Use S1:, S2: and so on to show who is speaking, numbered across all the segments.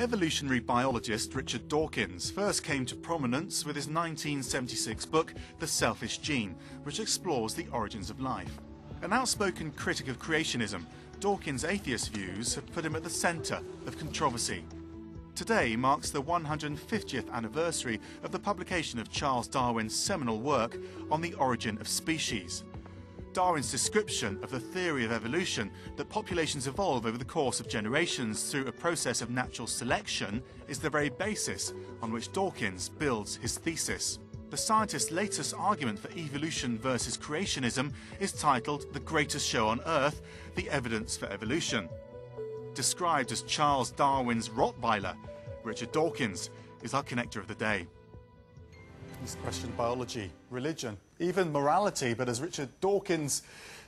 S1: Evolutionary biologist Richard Dawkins first came to prominence with his 1976 book, The Selfish Gene, which explores the origins of life. An outspoken critic of creationism, Dawkins' atheist views have put him at the centre of controversy. Today marks the 150th anniversary of the publication of Charles Darwin's seminal work on the origin of species. Darwin's description of the theory of evolution that populations evolve over the course of generations through a process of natural selection is the very basis on which Dawkins builds his thesis. The scientist's latest argument for evolution versus creationism is titled The Greatest Show on Earth The Evidence for Evolution. Described as Charles Darwin's Rottweiler, Richard Dawkins is our connector of the day. He's questioned biology, religion, even morality, but as Richard Dawkins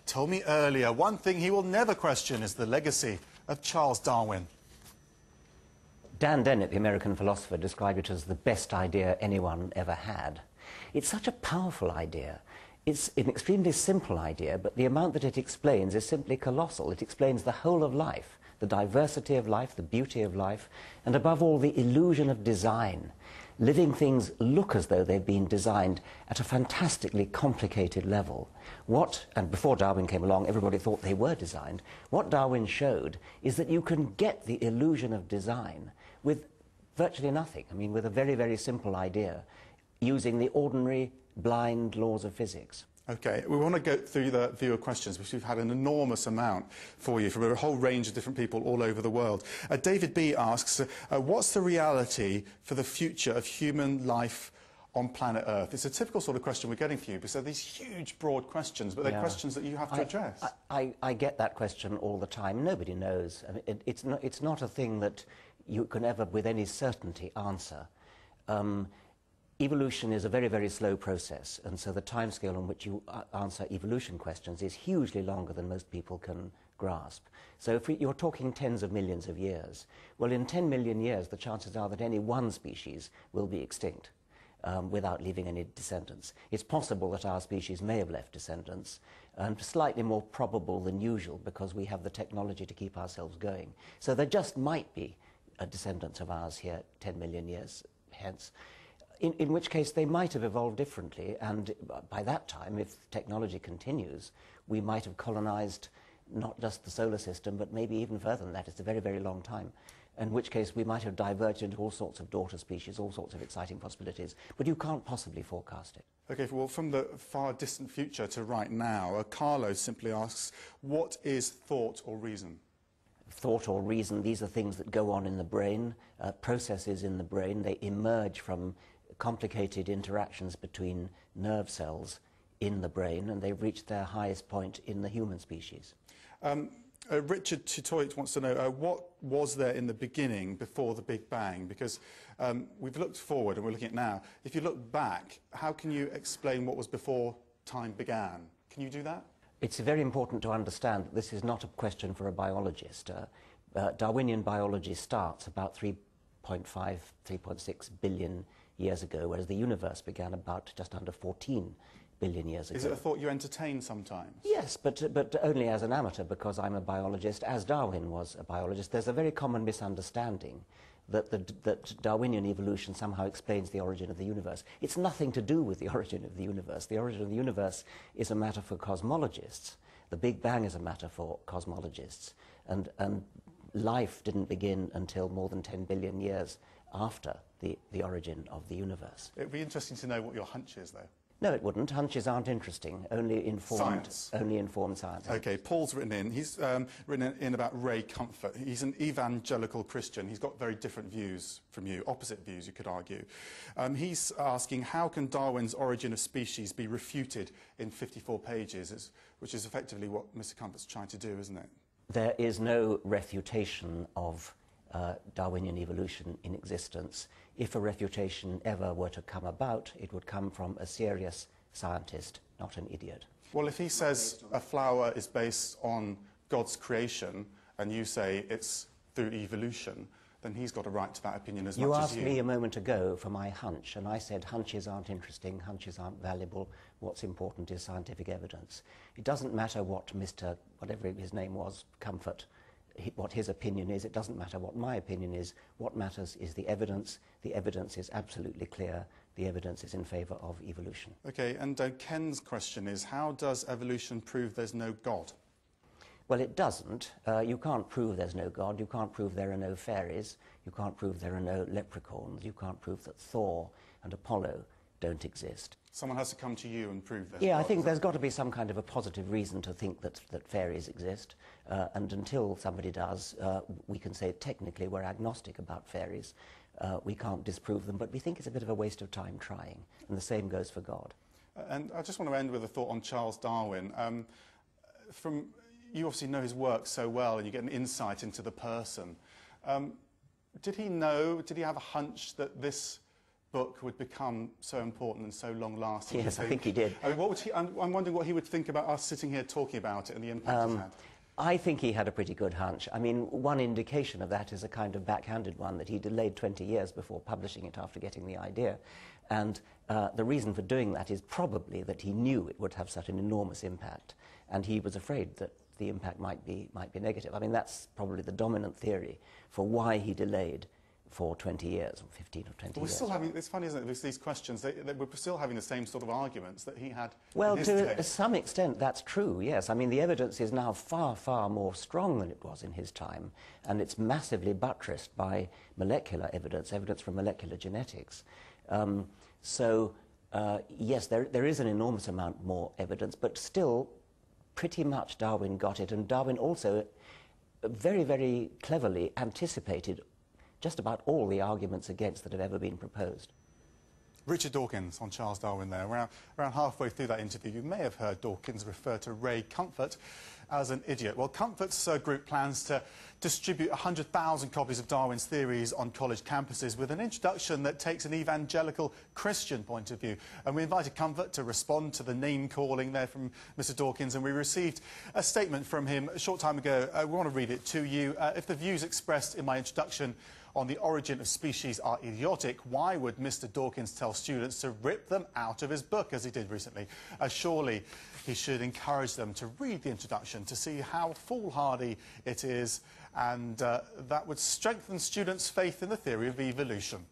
S1: told me earlier, one thing he will never question is the legacy of Charles Darwin.
S2: Dan Dennett, the American philosopher, described it as the best idea anyone ever had. It's such a powerful idea. It's an extremely simple idea, but the amount that it explains is simply colossal. It explains the whole of life, the diversity of life, the beauty of life, and above all, the illusion of design. Living things look as though they've been designed at a fantastically complicated level. What, and before Darwin came along, everybody thought they were designed. What Darwin showed is that you can get the illusion of design with virtually nothing. I mean, with a very, very simple idea using the ordinary blind laws of physics.
S1: Okay, we want to go through the viewer questions, which we've had an enormous amount for you from a whole range of different people all over the world. Uh, David B asks, uh, what's the reality for the future of human life on planet Earth? It's a typical sort of question we're getting for you because they're these huge, broad questions, but they're yeah. questions that you have to I, address.
S2: I, I, I, get that question all the time. Nobody knows. I mean, it, it's, not, it's not a thing that you can ever, with any certainty, answer. Um, evolution is a very, very slow process, and so the timescale on which you uh, answer evolution questions is hugely longer than most people can grasp. So if we, you're talking tens of millions of years, well, in 10 million years, the chances are that any one species will be extinct. Um, without leaving any descendants. It's possible that our species may have left descendants, and slightly more probable than usual because we have the technology to keep ourselves going. So there just might be a descendants of ours here 10 million years hence in, in which case they might have evolved differently. And by that time, if technology continues, we might have colonized not just the solar system, but maybe even further than that. It's a very, very long time. In which case, we might have diverged into all sorts of daughter species, all sorts of exciting possibilities. But you can't possibly forecast it.
S1: Okay, well, from the far distant future to right now, uh, Carlos simply asks, what is thought or reason?
S2: Thought or reason, these are things that go on in the brain, uh, processes in the brain. They emerge from complicated interactions between nerve cells in the brain, and they've reached their highest point in the human species. Um,
S1: uh, Richard Tutoit wants to know uh, what was there in the beginning before the Big Bang? Because um, we've looked forward and we're looking at now. If you look back, how can you explain what was before time began? Can you do that?
S2: It's very important to understand that this is not a question for a biologist. Uh, uh Darwinian biology starts about 3.5, 3.6 billion years ago, whereas the universe began about just under 14 billion years ago.
S1: Is it a thought you entertain sometimes?
S2: Yes, but, but only as an amateur because I'm a biologist, as Darwin was a biologist. There's a very common misunderstanding that, the, that Darwinian evolution somehow explains the origin of the universe. It's nothing to do with the origin of the universe. The origin of the universe is a matter for cosmologists. The Big Bang is a matter for cosmologists. And, and life didn't begin until more than 10 billion years after the, the origin of the universe.
S1: It would be interesting to know what your hunch is, though.
S2: No, it wouldn't. Hunches aren't interesting. Only informed,
S1: science.
S2: Only informed science.
S1: Okay, Paul's written in. He's um, written in about Ray Comfort. He's an evangelical Christian. He's got very different views from you, opposite views, you could argue. Um, he's asking, how can Darwin's origin of species be refuted in 54 pages, which is effectively what Mr. Comfort's trying to do, isn't it?
S2: There is no refutation of uh, Darwinian evolution in existence. If a refutation ever were to come about, it would come from a serious scientist, not an idiot.
S1: Well, if he says a flower is based on God's creation and you say it's through evolution, then he's got a right to that opinion as
S2: you
S1: much
S2: as you.
S1: You
S2: asked me a moment ago for my hunch, and I said hunches aren't interesting, hunches aren't valuable. What's important is scientific evidence. It doesn't matter what Mr. whatever his name was, Comfort, what his opinion is. It doesn't matter what my opinion is. What matters is the evidence. The evidence is absolutely clear. The evidence is in favour of evolution.
S1: Okay, and uh, Ken's question is how does evolution prove there's no God?
S2: Well, it doesn't. Uh, you can't prove there's no God. You can't prove there are no fairies. You can't prove there are no leprechauns. You can't prove that Thor and Apollo don't exist.
S1: Someone has to come to you and prove this.
S2: Yeah, I think there's got to be some kind of a positive reason to think that, that fairies exist. Uh, and until somebody does, uh, we can say technically we're agnostic about fairies. Uh, we can't disprove them, but we think it's a bit of a waste of time trying. And the same goes for God.
S1: And I just want to end with a thought on Charles Darwin. Um, from, you obviously know his work so well and you get an insight into the person. Um, did he know, did he have a hunch that this book would become so important and so long lasting?
S2: Yes, I think he did.
S1: I mean, what would he, I'm, I'm wondering what he would think about us sitting here talking about it and the impact
S2: Um,
S1: it's had.
S2: I think he had a pretty good hunch. I mean, one indication of that is a kind of backhanded one that he delayed 20 years before publishing it after getting the idea. And uh, the reason for doing that is probably that he knew it would have such an enormous impact, and he was afraid that the impact might be, might be negative. I mean, that's probably the dominant theory for why he delayed for 20 years, or 15 or 20
S1: we're
S2: years.
S1: still having, it's funny, isn't it, these questions, they, they, we're still having the same sort of arguments that he had
S2: Well,
S1: in his
S2: to
S1: day.
S2: some extent, that's true, yes. I mean, the evidence is now far, far more strong than it was in his time, and it's massively buttressed by molecular evidence, evidence from molecular genetics. Um, so, uh, yes, there, there is an enormous amount more evidence, but still, pretty much Darwin got it, and Darwin also very, very cleverly anticipated just about all the arguments against that have ever been proposed.
S1: Richard Dawkins on Charles Darwin there. Around, around halfway through that interview, you may have heard Dawkins refer to Ray Comfort as an idiot. Well, Comfort's uh, group plans to distribute 100,000 copies of Darwin's theories on college campuses with an introduction that takes an evangelical Christian point of view. And we invited Comfort to respond to the name calling there from Mr. Dawkins, and we received a statement from him a short time ago. Uh, we want to read it to you. Uh, if the views expressed in my introduction on the origin of species are idiotic, why would Mr. Dawkins tell students to rip them out of his book, as he did recently? Uh, surely he should encourage them to read the introduction to see how foolhardy it is, and uh, that would strengthen students' faith in the theory of evolution.